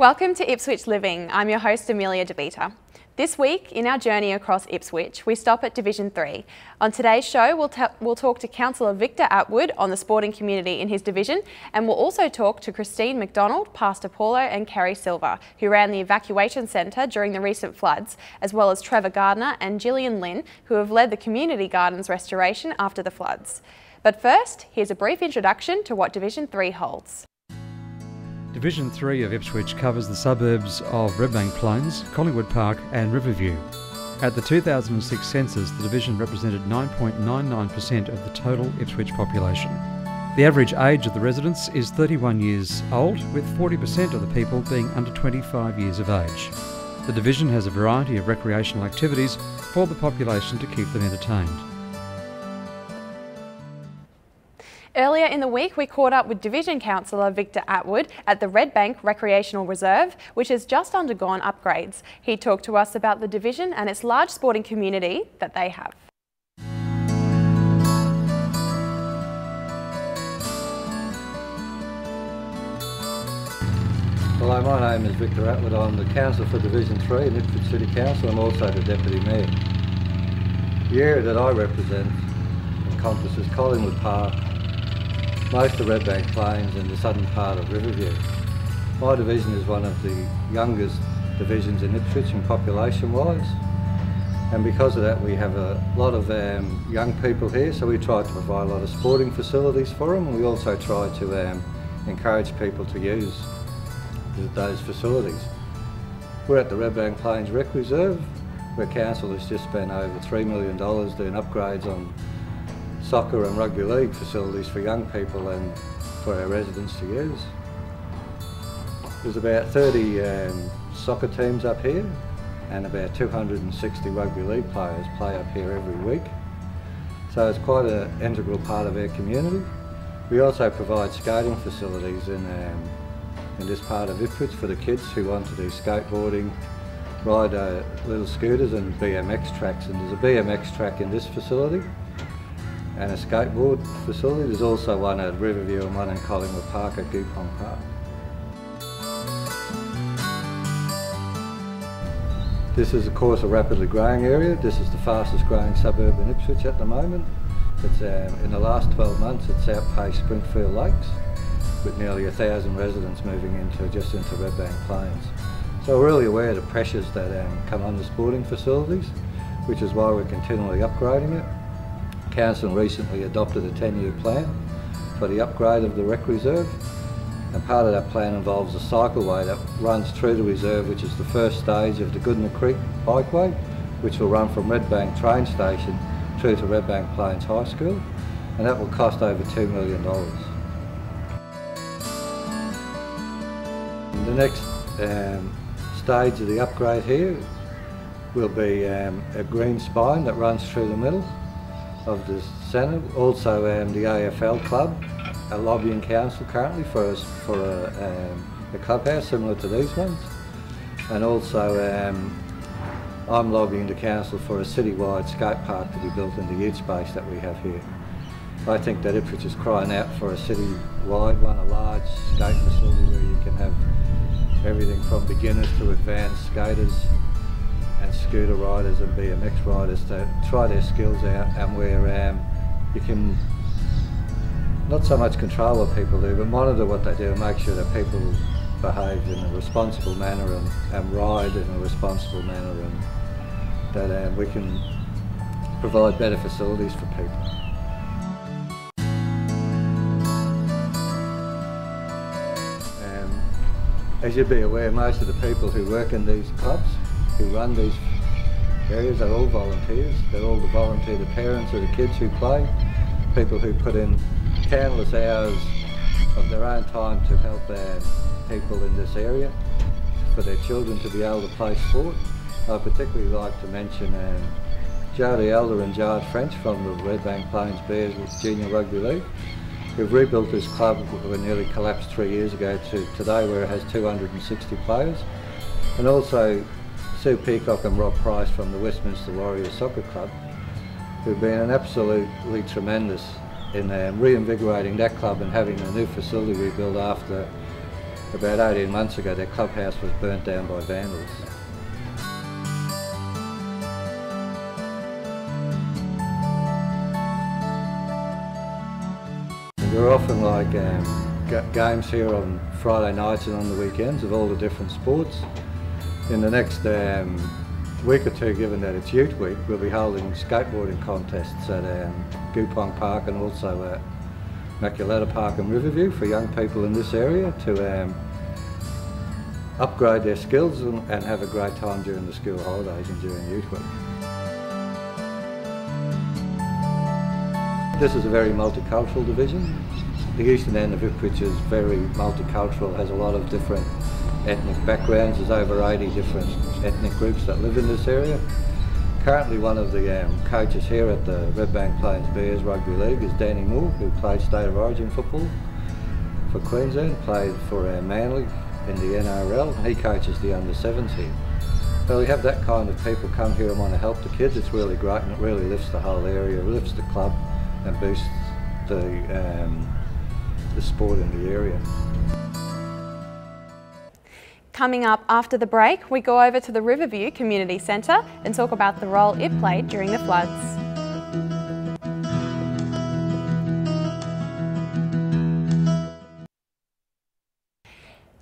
Welcome to Ipswich Living. I'm your host Amelia DeBeater. This week, in our journey across Ipswich, we stop at Division 3. On today's show, we'll, we'll, talk to Councillor Victor Attwood on the sporting community in his division, and we'll also talk to Christine McDonald, Pastor Paulo and Kerry Silver, who ran the evacuation centre during the recent floods, as well as Trevor Gardner and Gillian Lynn, who have led the community gardens restoration after the floods. But first, here's a brief introduction to what Division 3 holds. Division 3 of Ipswich covers the suburbs of Redbank Plains, Collingwood Park and Riverview. At the 2006 census, the division represented 9.99% of the total Ipswich population. The average age of the residents is 31 years old, with 40% of the people being under 25 years of age. The division has a variety of recreational activities for the population to keep them entertained. Earlier in the week, we caught up with Division Councillor Victor Attwood at the Redbank Recreational Reserve, which has just undergone upgrades. He talked to us about the division and its large sporting community that they have. Hello, my name is Victor Attwood. I'm the Councillor for Division 3 in Ipswich City Council. I'm also the Deputy Mayor. The area that I represent encompasses Collingwood Park, most of Redbank Plains and the southern part of Riverview. My division is one of the youngest divisions in Ipswich and population-wise. And because of that, we have a lot of um, young people here, so we try to provide a lot of sporting facilities for them. We also try to um, encourage people to use those facilities. We're at the Redbank Plains Rec Reserve, where Council has just spent over $3 million doing upgrades on soccer and rugby league facilities for young people and for our residents to use. There's about 30 um, soccer teams up here and about 260 rugby league players play up here every week. So it's quite an integral part of our community. We also provide skating facilities in, um, in this part of Ipswich for the kids who want to do skateboarding, ride uh, little scooters and BMX tracks. And there's a BMX track in this facility and a skateboard facility. There's also one at Riverview and one in Collingwood Park at Goopong Park. This is of course a rapidly growing area. This is the fastest growing suburb in Ipswich at the moment. It's, um, in the last 12 months it's outpaced Springfield Lakes with nearly a thousand residents moving into just into Redbank Plains. So we're really aware of the pressures that um, come on the sporting facilities, which is why we're continually upgrading it. Council recently adopted a 10-year plan for the upgrade of the Rec Reserve. And part of that plan involves a cycleway that runs through the reserve which is the first stage of the Goodna Creek Bikeway which will run from Redbank train station through to Redbank Plains High School. And that will cost over $2 million. The next um, stage of the upgrade here will be um, a green spine that runs through the middle of the Senate. Also um, the AFL club, a lobbying council currently for, us, for a, um, a clubhouse similar to these ones. And also um, I'm lobbying the council for a citywide skate park to be built in the youth space that we have here. I think that Ipswich is crying out for a city-wide one, a large skate facility where you can have everything from beginners to advanced skaters and scooter riders and BMX riders to try their skills out and where um, you can not so much control what people do but monitor what they do and make sure that people behave in a responsible manner and, and ride in a responsible manner and that um, we can provide better facilities for people. Um, as you'd be aware, most of the people who work in these clubs who run these areas are all volunteers. They're all the volunteer, the parents of the kids who play, people who put in countless hours of their own time to help their people in this area, for their children to be able to play sport. I particularly like to mention um, Jody Elder and Jared French from the Redbank Plains Bears with Junior Rugby League, who've rebuilt this club that nearly collapsed three years ago to today where it has 260 players. And also Sue Peacock and Rob Price from the Westminster Warriors Soccer Club, who've been absolutely tremendous in reinvigorating that club and having a new facility rebuilt after about 18 months ago their clubhouse was burnt down by vandals. There are often like um, games here on Friday nights and on the weekends of all the different sports. In the next um, week or two, given that it's Youth Week, we'll be holding skateboarding contests at um, Goopong Park and also at Maculata Park and Riverview for young people in this area to um, upgrade their skills and, and, have a great time during the school holidays and during Youth Week. This is a very multicultural division. The eastern end of Ipswich is very multicultural, has a lot of different ethnic backgrounds. There's over 80 different ethnic groups that live in this area. Currently one of the um, coaches here at the Redbank Plains Bears Rugby League is Danny Moore, who plays State of Origin football for Queensland, played for uh, Manly in the NRL. He coaches the under 17. So we have that kind of people come here and want to help the kids. It's really great and it really lifts the whole area, lifts the club and boosts the, um, the sport in the area. Coming up after the break, we go over to the Riverview Community Centre and talk about the role it played during the floods.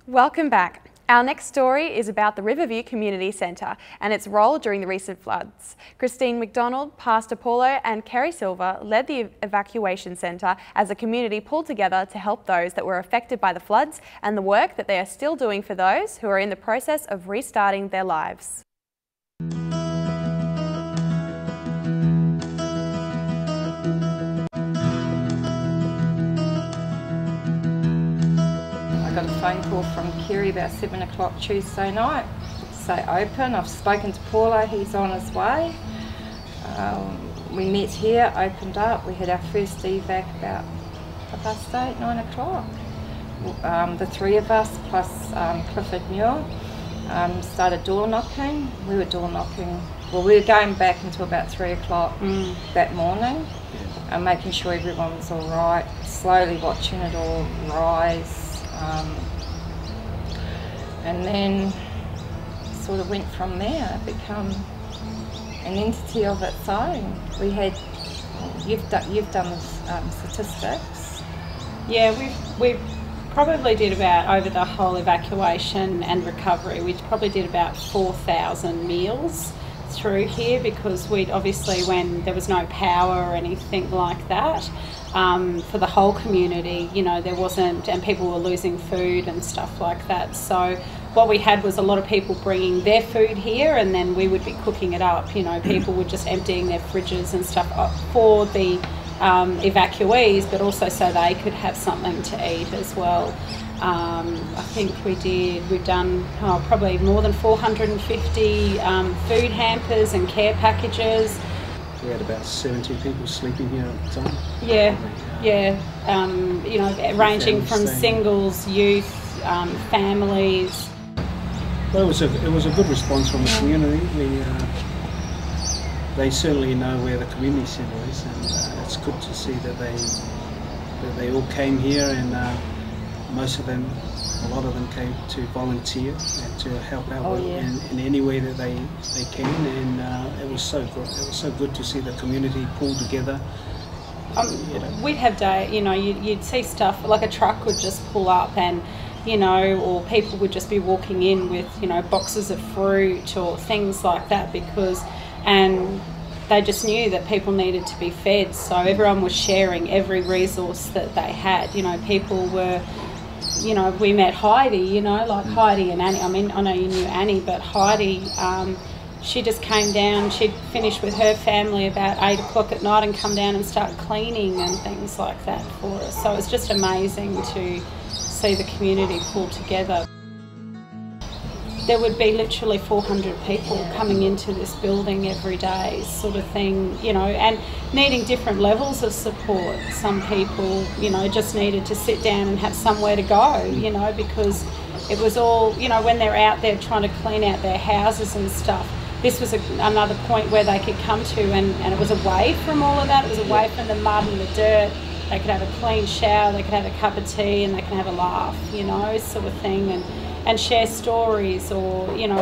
Welcome back. Our next story is about the Riverview Community Centre and its role during the recent floods. Christine McDonald, Pastor Paulo and Kerry Silver led the evacuation centre as a community pulled together to help those that were affected by the floods and the work that they are still doing for those who are in the process of restarting their lives. Got a phone call from Kerry about 7 o'clock Tuesday night say open. I've spoken to Paula, he's on his way. Um, we met here, opened up, we had our first evac about past 8, 9 o'clock. Um, the three of us plus um, Clifford Muir um, started door knocking. We were door knocking, well we were going back until about 3 o'clock mm. that morning and making sure everyone was alright, slowly watching it all rise um, and then sort of went from there, become an entity of its own. We had, you've done, you've done um, statistics. Yeah, we've, we've probably did about over the whole evacuation and recovery, we probably did about 4,000 meals through here because we'd obviously when there was no power or anything like that um, for the whole community. You know, there wasn't, and people were losing food and stuff like that. So what we had was a lot of people bringing their food here, and then we would be cooking it up. You know, people were just emptying their fridges and stuff up for the um, evacuees, but also so they could have something to eat as well. Um, I think we did, we've done oh, probably more than 450 um, food hampers and care packages we had about 70 people sleeping here at the time. Yeah, yeah. Um, you know, ranging from singles, youth, um, families. Well, it was a it was a good response from the community. We, uh, they certainly know where the community centre is, and uh, it's good to see that they that they all came here, and uh, most of them a lot of them came to volunteer and to help out oh, yeah. in, in, any way that they, they can and uh, it was so good it was so good to see the community pull together um, you know. we'd have day you know you'd, you'd see stuff like a truck would just pull up and you know or people would just be walking in with you know boxes of fruit or things like that because and they just knew that people needed to be fed so everyone was sharing every resource that they had you know people were you know, we met Heidi, you know, like mm. Heidi and Annie. I mean, I know you knew Annie, but Heidi, um, she just came down. She'd finished with her family about eight o'clock at night and come down and start cleaning and things like that for us. So it's just amazing to see the community pull together there would be literally 400 people coming into this building every day, sort of thing, you know, and needing different levels of support. Some people, you know, just needed to sit down and have somewhere to go, you know, because it was all, you know, when they're out there trying to clean out their houses and stuff. This was a, another point where they could come to, and, and it was away from all of that. It was away from the mud and the dirt they could have a clean shower, they could have a cup of tea, and they can have a laugh, you know, sort of thing, and and share stories or you know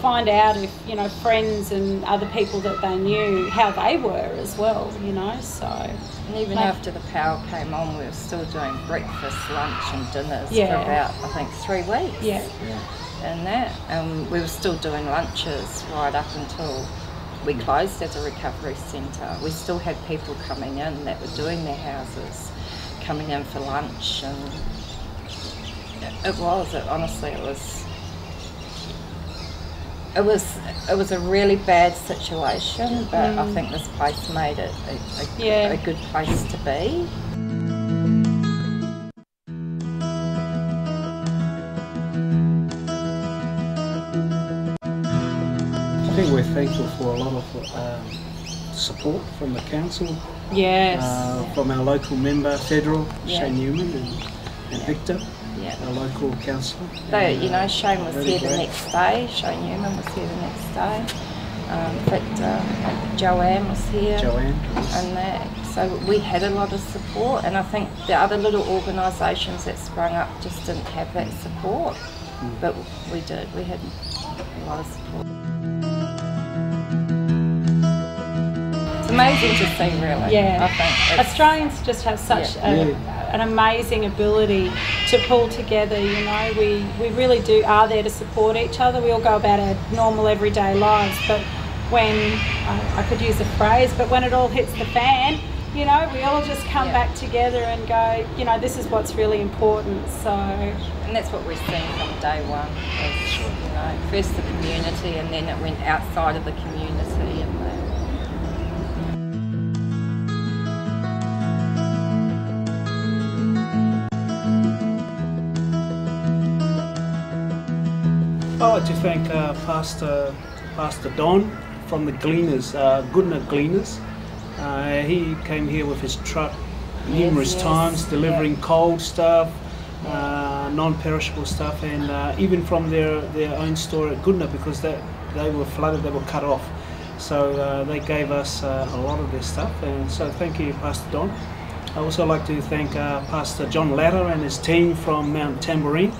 find out if you know friends and other people that they knew how they were as well, you know. So and even like, after the power came on, we were still doing breakfast, lunch, and dinners yeah. for about I think three weeks. Yeah. yeah. And that, and we were still doing lunches right up until we mm. closed as a recovery centre. We still had people coming in that were doing their houses, coming in for lunch, and it was. It, honestly, it was. It was it was a really bad situation, but mm. I think this place made it a, a, yeah. a good place to be. I think we're thankful for a lot of um, support from the council. Yes. Uh, from our local member, federal, yeah. Shayne Neumann and, and Victor yeah. our local councillor. But you know, Shayne was here great. the next day. Shayne Neumann was here the next day. Um, Victor, Joanne was here. Joanne. And that. So we had a lot of support, and I think the other little organisations that sprung up just didn't have that support. Mm. But we did. We had a lot of support. It's amazing to see, really. Yeah. I think Australians just have such yeah. a, yeah an amazing ability to pull together. You know, we, we really do are there to support each other. We all go about our normal everyday lives, but when I, I could use a phrase, but when it all hits the fan, you know, we all just come yeah. back together and go, you know, this is what's really important. So, and that's what we've seen from day one. Was, you know, first the community, and then it went outside of the community, I'd like to thank uh, Pastor Pastor Don from the Gleaners, uh, Goodna Gleaners. Uh, he came here with his truck numerous yes, times, delivering yeah. cold stuff, uh, non-perishable stuff, and uh, even from their, their own store at Goodna because they, they were flooded, they were cut off. So uh, they gave us uh, a lot of their stuff, and so thank you, Pastor Don. I also like to thank Pastor John Latter and his team from Mount Tamborine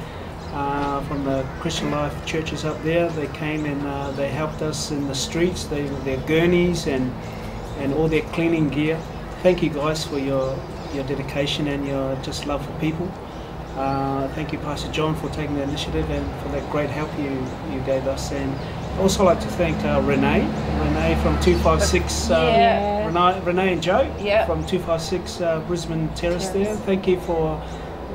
uh, from the Christian Life churches up there. They came and uh, they helped us in the streets, they, their gurneys and, and all their cleaning gear. Thank you guys for your, your dedication and your just love for people. Uh, thank you, Pastor John, for taking the initiative and for that great help you, you gave us. And I'd also like to thank uh, Renee, Renee from 256, uh, yeah. Renee, Renee and Joe yeah. from 256 uh, Brisbane Terrace, Terrace there. Thank you for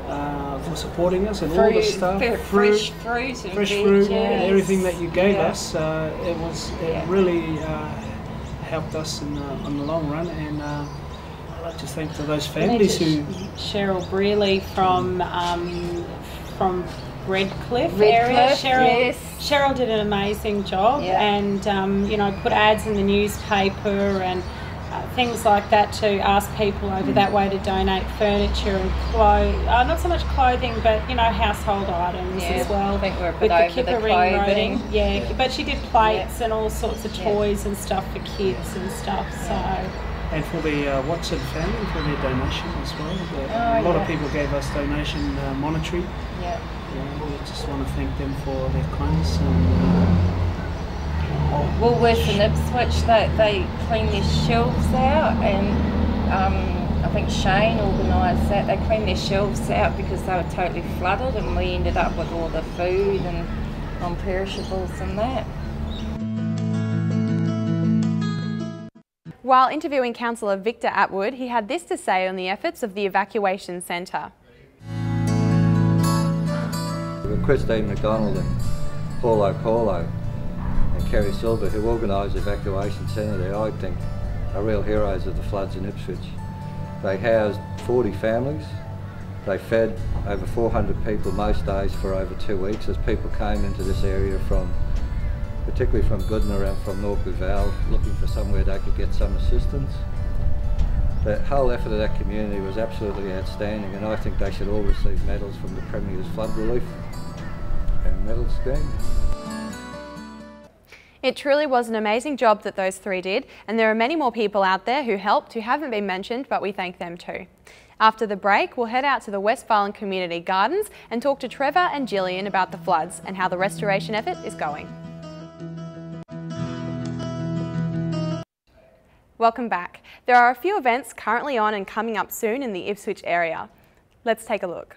uh, for supporting us and fruit, all the stuff, fruit, fresh fruit, and fresh fruit, and everything that you gave yeah. us. Uh, it was it yeah. really uh, helped us in the, in the long run, and uh, I'd like to thank to those families who Cheryl Brearley from um, from Redcliffe, Redcliffe area. Cheryl, yes. Cheryl did an amazing job, yeah. and um, you know put ads in the newspaper and things like that to ask people over that way to donate furniture and clothes. Uh, not so much clothing, but you know household items yeah, as well. I think we're a bit With the, the clothing. Yeah, yeah, but she did plates yeah. and all sorts of toys and stuff for kids and stuff. So. And for the uh, Watson family for their donation as well. The, oh, a lot of people gave us donation uh, monetary. Yeah. Yeah, we just want to thank them for their kindness and. Woolworths and Ipswich, they, they clean their shelves out and um, I think Shayne organised that. They cleaned their shelves out because they were totally flooded and we ended up with all the food and non-perishables and that. While interviewing Councillor Victor Attwood, he had this to say on the efforts of the evacuation centre. Christine McDonald and Paulo Paulo Kerry Silver, who organised the evacuation centre there, I think are real heroes of the floods in Ipswich. They housed 40 families. They fed over 400 people most days for over two weeks as people came into this area from, particularly from Goodna and from Norquay Vale, looking for somewhere they could get some assistance. The whole effort of that community was absolutely outstanding and I think they should all receive medals from the Premier's Flood Relief and Medal Scheme. It truly was an amazing job that those three did, and there are many more people out there who helped who haven't been mentioned, but we thank them too. After the break, we'll head out to the Westphalen Community Gardens and talk to Trevor and Gillian about the floods and how the restoration effort is going. Welcome back. There are a few events currently on and coming up soon in the Ipswich area. Let's take a look.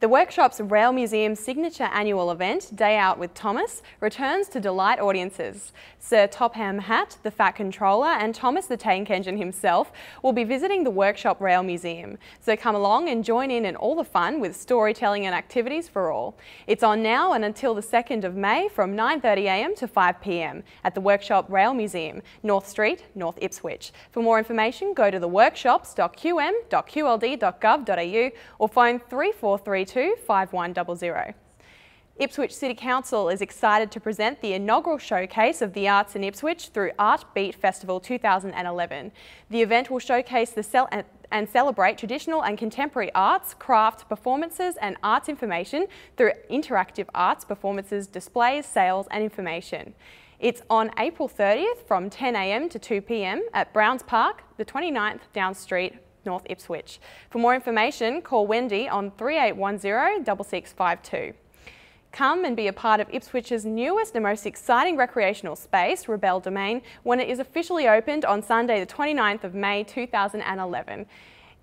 The workshop's Rail Museum signature annual event, Day Out with Thomas, returns to delight audiences. Sir Topham Hatt, the Fat Controller, and Thomas the Tank Engine himself will be visiting the Workshop Rail Museum. So come along and join in in all the fun with storytelling and activities for all. It's on now and until the 2nd of May from 9.30am to 5pm at the Workshop Rail Museum, North Street, North Ipswich. For more information, go to theworkshops.qm.qld.gov.au or phone 3432 5100. Ipswich City Council is excited to present the inaugural showcase of the arts in Ipswich through Art Beat Festival 2011. The event will showcase the and celebrate traditional and contemporary arts, craft, performances and arts information through interactive arts performances, displays, sales and information. It's on April 30th from 10am to 2pm at Browns Park, the 29th Down Street, North Ipswich. For more information, call Wendy on 3810 6652. Come and be a part of Ipswich's newest and most exciting recreational space, Robelle Domain, when it is officially opened on Sunday the 29th of May 2011.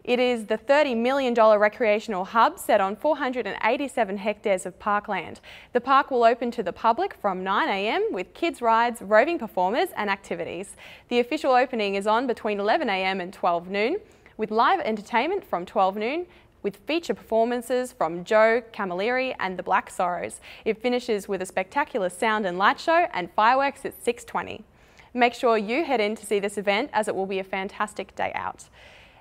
It is the $30 million recreational hub set on 487 hectares of parkland. The park will open to the public from 9am with kids rides, roving performers and activities. The official opening is on between 11am and 12 noon with live entertainment from 12 noon with feature performances from Joe Camilleri and the Black Sorrows. It finishes with a spectacular sound and light show and fireworks at 6.20. Make sure you head in to see this event as it will be a fantastic day out.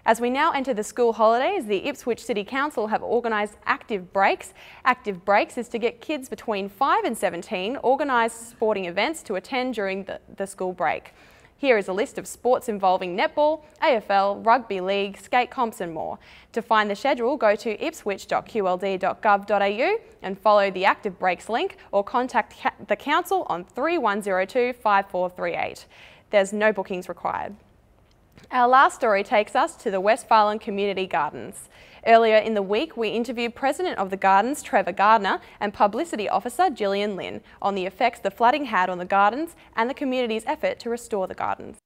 As we now enter the school holidays, the Ipswich City Council have organised Active Breaks. Active Breaks is to get kids between 5 and 17 organised sporting events to attend during the, the school break. Here is a list of sports involving netball, AFL, rugby league, skate comps and more. To find the schedule, go to ipswich.qld.gov.au and follow the Active Breaks link or contact the Council on 3102 5438. There's no bookings required. Our last story takes us to the Westphalen Community Gardens. Earlier in the week, we interviewed President of the Gardens, Trevor Gardner, and Publicity Officer Gillian Lynn on the effects the flooding had on the gardens and the community's effort to restore the gardens.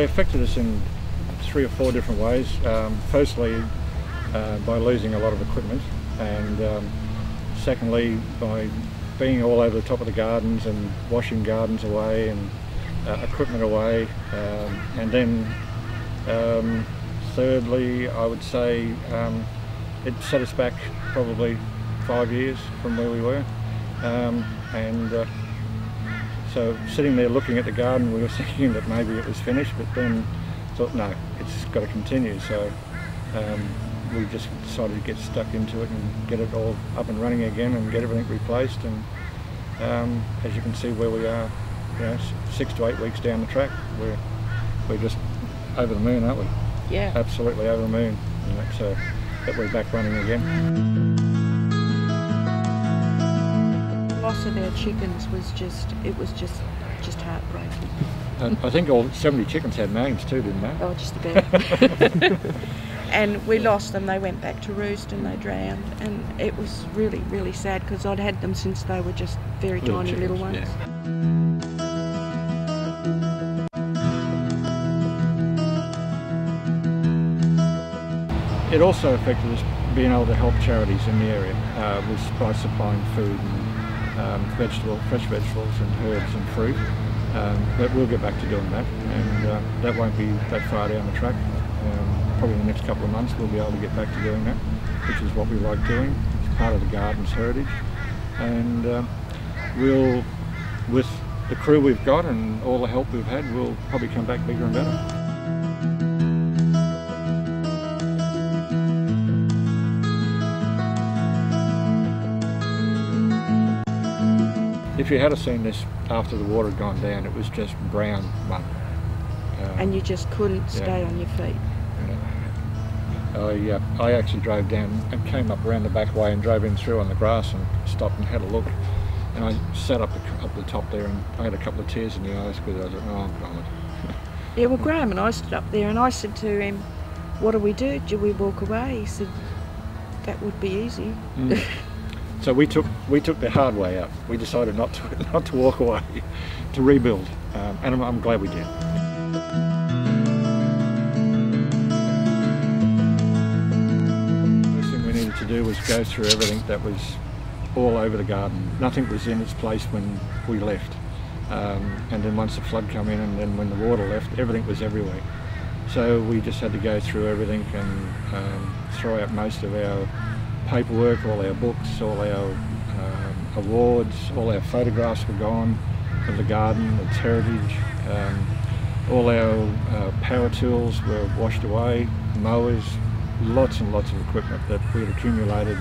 They affected us in three or four different ways. Um, firstly, uh, by losing a lot of equipment, and um, secondly, by being all over the top of the gardens and washing gardens away and uh, equipment away. Um, and then, um, thirdly, I would say um, it set us back probably five years from where we were. Um, and uh, so sitting there looking at the garden, we were thinking that maybe it was finished, but then thought, no, it's got to continue. So um, we just decided to get stuck into it and get it all up and running again and get everything replaced. And um, as you can see where we are, you know, six to eight weeks down the track, we're, we're just over the moon, aren't we? Yeah. Absolutely over the moon. You know, so that we're back running again loss of our chickens was just, it was just, just heartbreaking. Uh, I think all 70 chickens had names too, didn't they? Oh, just about. and we lost them. They went back to roost and they drowned. And it was really, really sad because I'd had them since they were just very little tiny chickens, little ones. Yeah. It also affected us being able to help charities in the area uh, with, by supplying food and um, vegetable, fresh vegetables and herbs and fruit. Um, but we'll get back to doing that, and uh, that won't be that far down the track. Um, probably in the next couple of months we'll be able to get back to doing that, which is what we like doing. It's part of the garden's heritage, and uh, we'll, with the crew we've got and all the help we've had, we'll probably come back bigger and better. If you had a seen this after the water had gone down, it was just brown mud. Um, and you just couldn't Yeah. stay on your feet. I, uh, I actually drove down and came up around the back way and drove in through on the grass and stopped and had a look. And I sat up the, up the top there and I had a couple of tears in the eyes because I was like, oh God. Yeah, well, Graham and I stood up there, and I said to him, "What do we do? Do we walk away?" He said, "That would be easy." Mm. So we took we took the hard way out. We decided not to not to walk away, to rebuild, um, and I'm, I'm glad we did. First thing we needed to do was go through everything that was all over the garden. Nothing was in its place when we left, um, and then once the flood came in, and then when the water left, everything was everywhere. So we just had to go through everything and um, throw out most of our paperwork, all our books, all our um, awards, all our photographs were gone of the garden, its heritage. Um, all our uh, power tools were washed away, mowers, lots and lots of equipment that we had accumulated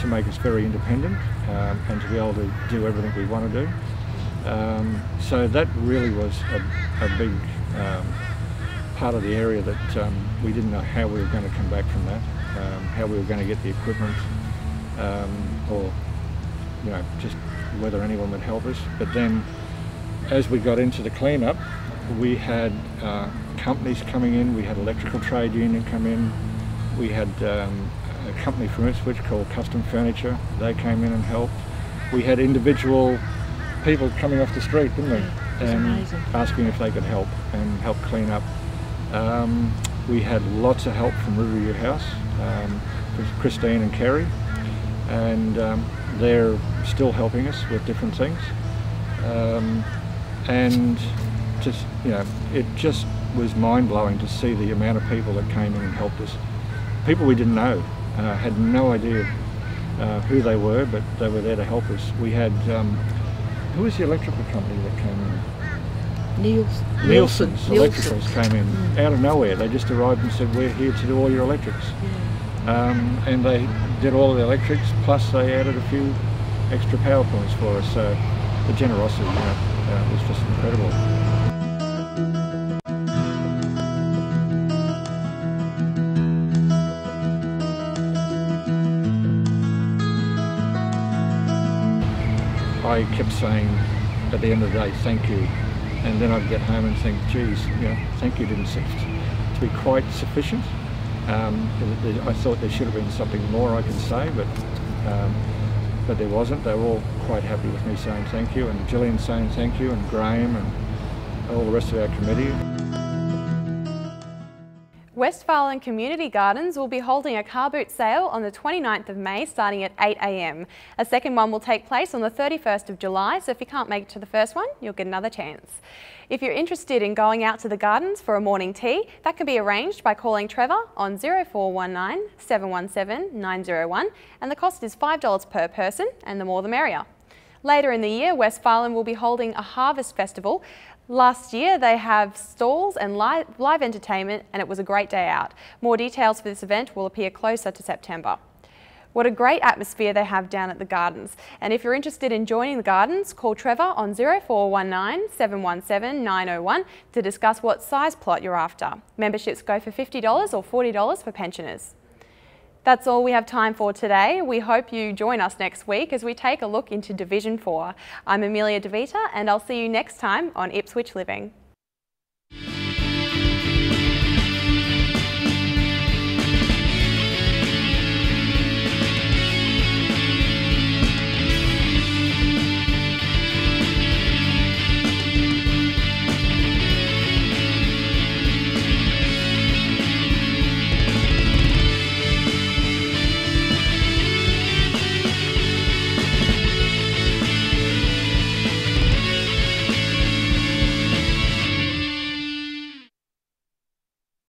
to make us very independent um, and to be able to do everything we want to do. Um, so that really was a, a big um, part of the area that um, we didn't know how we were going to come back from that, how we were going to get the equipment, um, or you know just whether anyone would help us. But then, as we got into the cleanup, we had uh, companies coming in. We had electrical trade union come in. We had um, a company from Ipswich called Custom Furniture. They came in and helped. We had individual people coming off the street, didn't we? Yeah, and amazing. asking if they could help and help clean up. Um, we had lots of help from Riverview House, um, with Christine and Kerry, and um, they're still helping us with different things. Um, and just, you know, it just was mind blowing to see the amount of people that came in and helped us. People we didn't know, uh, had no idea uh, who they were, but they were there to help us. We had, um, who was the electrical company that came in? Niels, Nielsen's Nielsen. electricals came in out of nowhere. They just arrived and said, "We're here to do all your electrics," um, and they did all the electrics. Plus, they added a few extra power points for us. So the generosity, you know, uh, was just incredible. I kept saying at the end of the day, thank you. And then I'd get home and think, geez, you know, thank you didn't seem to be quite sufficient. Um, I thought there should have been something more I could say, but um, but there wasn't. They were all quite happy with me saying thank you, and Gillian saying thank you, and Graham, and all the rest of our committee. Westfarland Community Gardens will be holding a car boot sale on the 29th of May starting at 8am. A second one will take place on the 31st of July, so if you can't make it to the first one, you'll get another chance. If you're interested in going out to the gardens for a morning tea, that can be arranged by calling Trevor on 0419 717 901 and the cost is $5 per person and the more the merrier. Later in the year, Westfarland will be holding a harvest festival. Last year, they have stalls and live, live entertainment, and it was a great day out. More details for this event will appear closer to September. What a great atmosphere they have down at the gardens. And if you're interested in joining the gardens, call Trevor on 0419 717 901 to discuss what size plot you're after. Memberships go for $50 or $40 for pensioners. That's all we have time for today. We hope you join us next week as we take a look into Division 4. I'm Amelia DeVita and I'll see you next time on Ipswich Living.